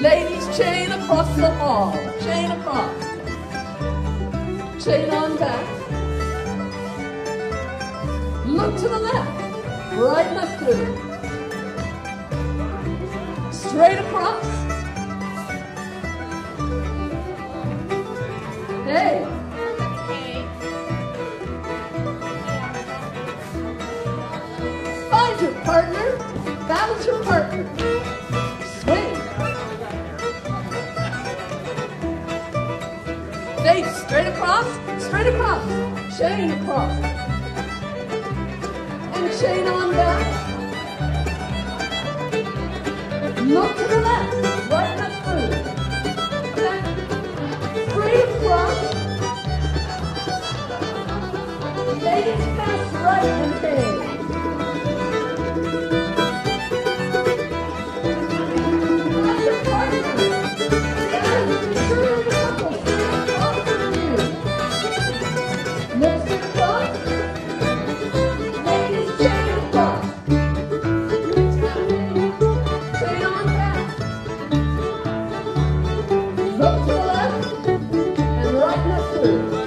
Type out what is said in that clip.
Ladies, chain across the hall. Chain across. Chain on back. Look to the left. Right left through. Straight across. Hey. Find your partner. Balance your partner. Face straight across, straight across. Chain across. And chain on back. Look to the left, right left through. Back. Straight across. Ladies pass right and chain. Thank you.